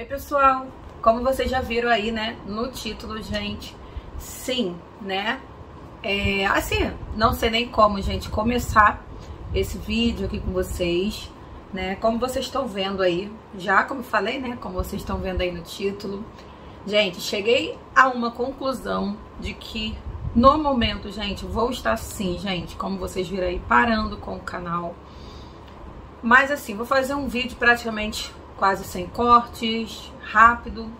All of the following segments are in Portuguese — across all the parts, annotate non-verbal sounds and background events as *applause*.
Oi pessoal, como vocês já viram aí, né, no título, gente, sim, né, é, assim, não sei nem como, gente, começar esse vídeo aqui com vocês, né, como vocês estão vendo aí, já como falei, né, como vocês estão vendo aí no título, gente, cheguei a uma conclusão de que no momento, gente, vou estar sim, gente, como vocês viram aí, parando com o canal, mas assim, vou fazer um vídeo praticamente quase sem cortes, rápido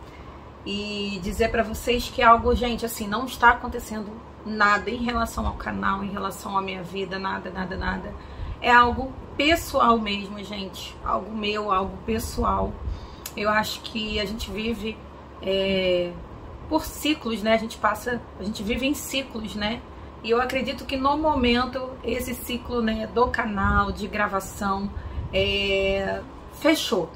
e dizer para vocês que algo, gente, assim, não está acontecendo nada em relação ao canal, em relação à minha vida, nada, nada, nada. É algo pessoal mesmo, gente, algo meu, algo pessoal. Eu acho que a gente vive é, por ciclos, né? A gente passa, a gente vive em ciclos, né? E eu acredito que no momento esse ciclo, né, do canal de gravação é, fechou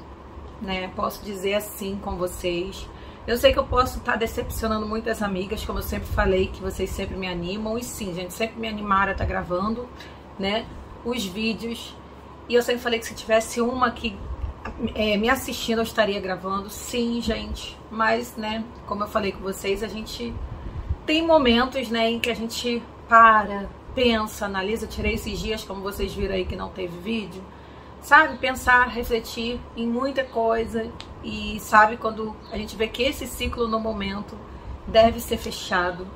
né? Posso dizer assim com vocês. Eu sei que eu posso estar tá decepcionando muitas amigas, como eu sempre falei, que vocês sempre me animam. E sim, gente, sempre me animaram a estar tá gravando, né? Os vídeos. E eu sempre falei que se tivesse uma que é, me assistindo, eu estaria gravando. Sim, gente. Mas, né, como eu falei com vocês, a gente tem momentos, né, em que a gente para, pensa, analisa. Eu tirei esses dias, como vocês viram aí, que não teve vídeo sabe, pensar, refletir em muita coisa e sabe quando a gente vê que esse ciclo no momento deve ser fechado.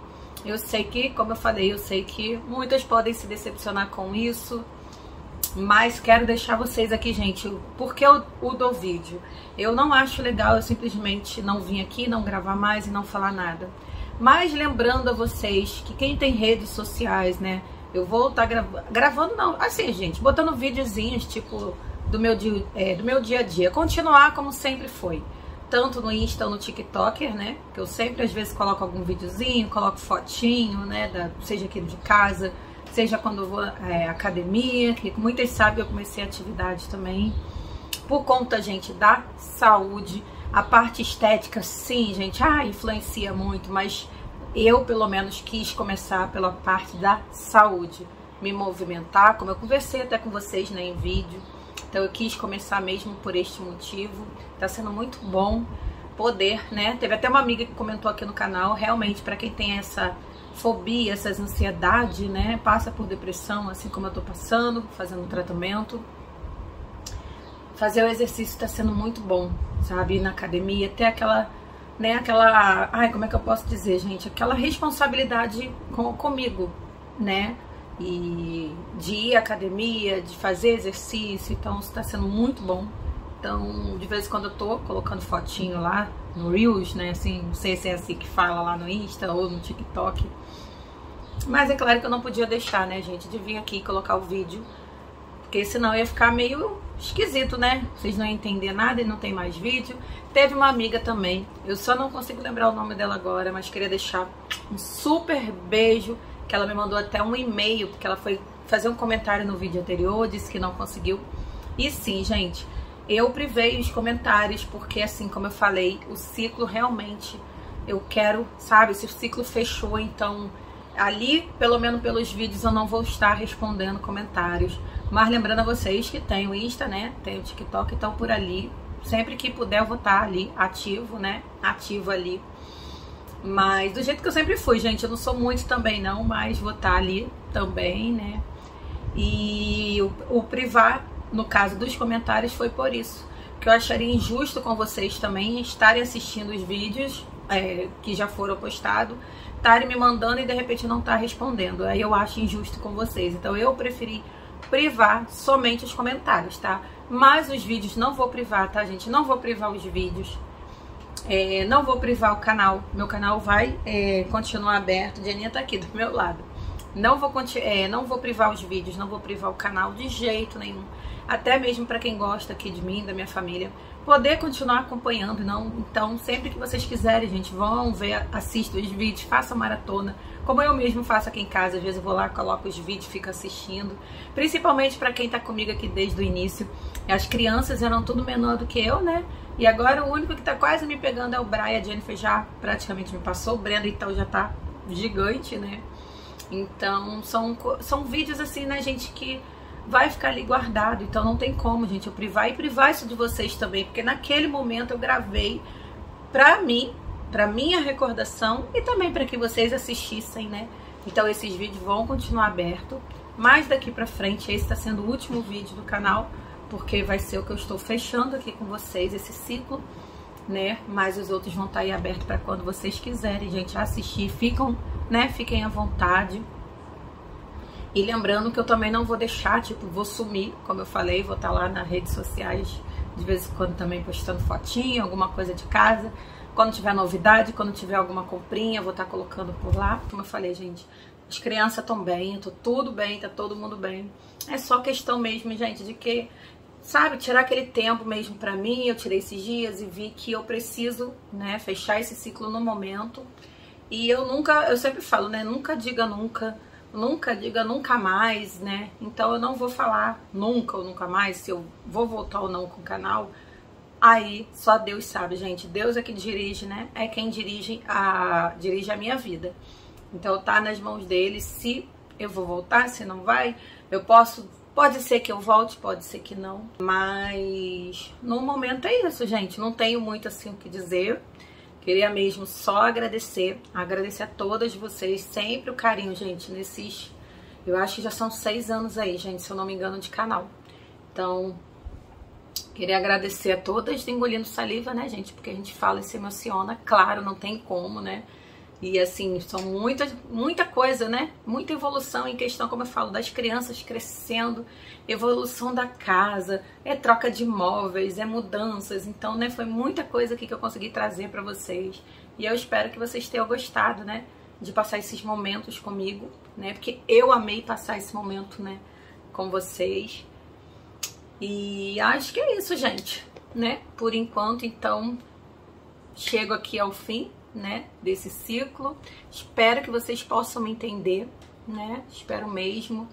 Eu sei que, como eu falei, eu sei que muitas podem se decepcionar com isso, mas quero deixar vocês aqui, gente, porque eu, o do vídeo. Eu não acho legal eu simplesmente não vir aqui, não gravar mais e não falar nada. Mas lembrando a vocês que quem tem redes sociais, né, eu vou estar tá grav gravando, não, assim, gente, botando videozinhos, tipo, do meu, dia, é, do meu dia a dia. Continuar como sempre foi. Tanto no Insta ou no TikToker, né? Que eu sempre, às vezes, coloco algum videozinho, coloco fotinho, né? Da, seja aqui de casa, seja quando eu vou é, academia, que muitas sabem, eu comecei atividade também. Por conta, gente, da saúde. A parte estética, sim, gente, ah, influencia muito, mas eu, pelo menos, quis começar pela parte da saúde, me movimentar, como eu conversei até com vocês né, em vídeo. Então eu quis começar mesmo por este motivo. Tá sendo muito bom poder, né? Teve até uma amiga que comentou aqui no canal, realmente para quem tem essa fobia, essas ansiedade, né, passa por depressão, assim como eu tô passando, fazendo tratamento. Fazer o exercício tá sendo muito bom, sabe? Ir na academia, ter aquela né, aquela, ai, como é que eu posso dizer, gente, aquela responsabilidade com, comigo, né, e de ir à academia, de fazer exercício, então está sendo muito bom. Então, de vez em quando eu tô colocando fotinho lá no Reels, né, assim, não sei se é assim que fala lá no Insta ou no TikTok. Mas é claro que eu não podia deixar, né, gente, de vir aqui colocar o vídeo, porque senão ia ficar meio esquisito, né? Vocês não entender nada e não tem mais vídeo. Teve uma amiga também, eu só não consigo lembrar o nome dela agora, mas queria deixar um super beijo, que ela me mandou até um e-mail, porque ela foi fazer um comentário no vídeo anterior, disse que não conseguiu. E sim, gente, eu privei os comentários, porque assim, como eu falei, o ciclo realmente, eu quero, sabe, esse ciclo fechou, então ali, pelo menos pelos vídeos, eu não vou estar respondendo comentários. Mas lembrando a vocês que tem o Insta, né? Tem o TikTok, então por ali, sempre que puder eu vou estar ali ativo, né? Ativo ali. Mas do jeito que eu sempre fui, gente, eu não sou muito também não, mas vou estar ali também, né? E o, o privar, no caso dos comentários, foi por isso. Que eu acharia injusto com vocês também estarem assistindo os vídeos é, que já foram postados, estarem me mandando e de repente não estar tá respondendo. Aí eu acho injusto com vocês. Então eu preferi privar somente os comentários, tá? Mas os vídeos não vou privar, tá, gente? Não vou privar os vídeos. É, não vou privar o canal. Meu canal vai é, continuar aberto. Dianinha tá aqui do meu lado. Não vou, é, não vou privar os vídeos, não vou privar o canal de jeito nenhum. Até mesmo para quem gosta aqui de mim, da minha família, poder continuar acompanhando. Não, então, sempre que vocês quiserem, gente, vão ver, assistam os vídeos, façam maratona como eu mesmo faço aqui em casa, às vezes eu vou lá, coloco os vídeos, fico assistindo. Principalmente para quem tá comigo aqui desde o início. As crianças eram tudo menor do que eu, né? E agora o único que tá quase me pegando é o Brian. A Jennifer já praticamente me passou. O Brenda então já tá gigante, né? Então são, são vídeos assim, né, gente, que vai ficar ali guardado. Então não tem como, gente, eu privar e privar isso de vocês também, porque naquele momento eu gravei pra mim, pra minha recordação e também para que vocês assistissem, né? Então esses vídeos vão continuar abertos. Mas daqui pra frente, esse está sendo o último vídeo do canal, porque vai ser o que eu estou fechando aqui com vocês, esse ciclo, né? Mas os outros vão estar tá aí abertos para quando vocês quiserem, gente, assistir. Ficam, né? Fiquem à vontade. E lembrando que eu também não vou deixar, tipo, vou sumir, como eu falei, vou estar tá lá nas redes sociais, de vez em quando também postando fotinho, alguma coisa de casa. Quando tiver novidade, quando tiver alguma comprinha, vou estar tá colocando por lá. Como eu falei, gente, as crianças estão bem, tô tudo bem, tá todo mundo bem. É só questão mesmo, gente, de que, sabe, tirar aquele tempo mesmo para mim. Eu tirei esses dias e vi que eu preciso, né, fechar esse ciclo no momento. E eu nunca, eu sempre falo, né, nunca diga nunca nunca diga nunca mais, né? Então eu não vou falar nunca ou nunca mais se eu vou voltar ou não com o canal. Aí só Deus sabe, gente. Deus é que dirige, né? É quem dirige a dirige a minha vida. Então tá nas mãos dele se eu vou voltar, se não vai. Eu posso Pode ser que eu volte, pode ser que não. Mas no momento é isso, gente. Não tenho muito assim o que dizer. Queria mesmo só agradecer, agradecer a todas vocês, sempre o carinho, gente, nesses. Eu acho que já são seis anos aí, gente, se eu não me engano, de canal. Então, queria agradecer a todas engolindo saliva, né, gente? Porque a gente fala e se emociona, claro, não tem como, né? E assim, são muita, muita coisa, né? Muita evolução em questão, como eu falo, das crianças crescendo, evolução da casa, é troca de móveis, é mudanças. Então, né, foi muita coisa aqui que eu consegui trazer para vocês. E eu espero que vocês tenham gostado, né? De passar esses momentos comigo, né? Porque eu amei passar esse momento, né? Com vocês. E acho que é isso, gente, né? Por enquanto, então, chego aqui ao fim né, desse ciclo. Espero que vocês possam me entender, né? Espero mesmo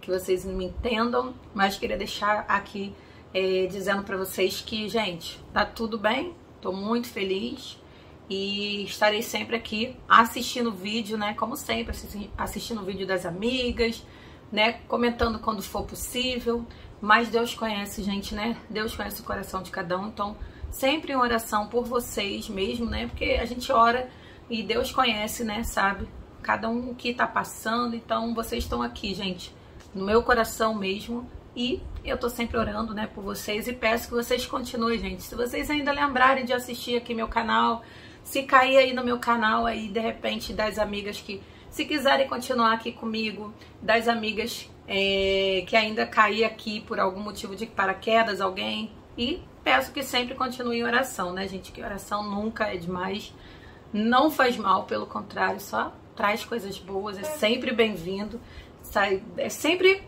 que vocês me entendam, mas queria deixar aqui é, dizendo para vocês que, gente, tá tudo bem, tô muito feliz e estarei sempre aqui assistindo o vídeo, né? Como sempre, assistindo o vídeo das amigas, né? Comentando quando for possível. Mas Deus conhece, gente, né? Deus conhece o coração de cada um, então sempre em oração por vocês mesmo, né? Porque a gente ora e Deus conhece, né? Sabe? Cada um que tá passando. Então, vocês estão aqui, gente, no meu coração mesmo. E eu tô sempre orando, né, por vocês. E peço que vocês continuem, gente. Se vocês ainda lembrarem de assistir aqui meu canal, se cair aí no meu canal aí, de repente, das amigas que. Se quiserem continuar aqui comigo, das amigas é, que ainda cair aqui por algum motivo de paraquedas, alguém. E peço que sempre continue em oração, né, gente? Que oração nunca é demais, não faz mal, pelo contrário, só traz coisas boas, é sempre bem-vindo, é sempre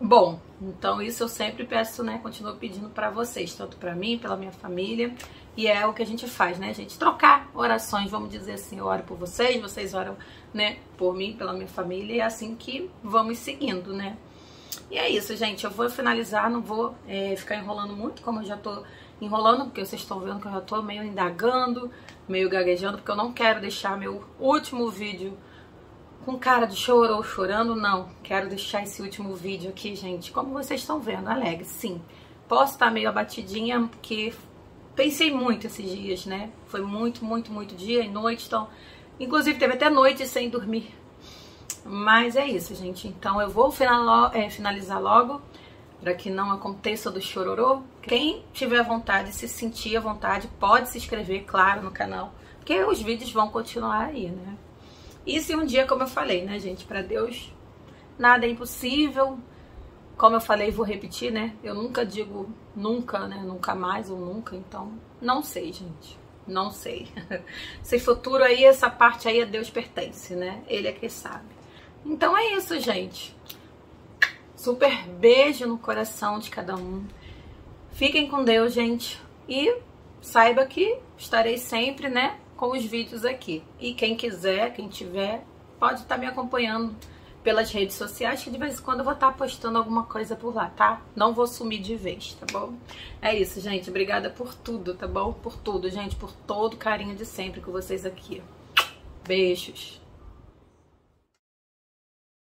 bom. Então isso eu sempre peço, né? Continuo pedindo para vocês, tanto para mim, pela minha família, e é o que a gente faz, né, gente? Trocar orações, vamos dizer assim, eu oro por vocês, vocês oram, né, por mim, pela minha família, e é assim que vamos seguindo, né? E é isso, gente. Eu vou finalizar, não vou é, ficar enrolando muito, como eu já tô enrolando, porque vocês estão vendo que eu já tô meio indagando, meio gaguejando, porque eu não quero deixar meu último vídeo com cara de choro ou chorando, não. Quero deixar esse último vídeo aqui, gente, como vocês estão vendo, alegre, sim. Posso estar meio abatidinha, porque pensei muito esses dias, né? Foi muito, muito, muito dia e noite, então... Inclusive, teve até noite sem dormir. Mas é isso, gente. Então eu vou é, finalizar logo para que não aconteça do chororô. Quem tiver vontade, se sentir à vontade, pode se inscrever, claro, no canal, porque os vídeos vão continuar aí, né? E se um dia, como eu falei, né, gente, para Deus nada é impossível. Como eu falei, vou repetir, né? Eu nunca digo nunca, né? Nunca mais ou nunca, então não sei, gente. Não sei. *laughs* Esse futuro aí, essa parte aí a Deus pertence, né? Ele é que sabe. Então é isso, gente. Super beijo no coração de cada um. Fiquem com Deus, gente. E saiba que estarei sempre, né, com os vídeos aqui. E quem quiser, quem tiver, pode estar me acompanhando pelas redes sociais, que de vez em quando eu vou estar postando alguma coisa por lá, tá? Não vou sumir de vez, tá bom? É isso, gente. Obrigada por tudo, tá bom? Por tudo, gente. Por todo o carinho de sempre com vocês aqui. Beijos.